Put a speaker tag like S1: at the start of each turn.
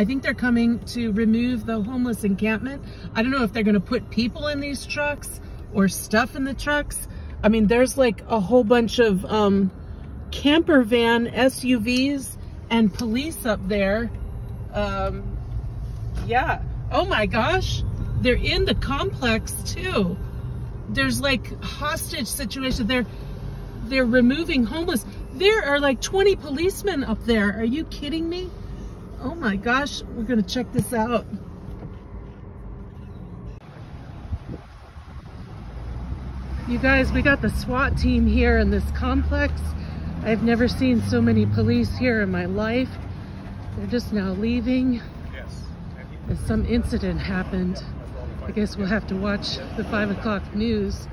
S1: I think they're coming to remove the homeless encampment. I don't know if they're gonna put people in these trucks or stuff in the trucks. I mean, there's like a whole bunch of um, camper van SUVs and police up there. Um, yeah. Oh my gosh. They're in the complex too. There's like hostage situation. They're they're removing homeless. There are like 20 policemen up there. Are you kidding me? Oh my gosh, we're gonna check this out. You guys, we got the SWAT team here in this complex. I've never seen so many police here in my life. They're just now leaving. As some incident happened. I guess we'll have to watch the five o'clock news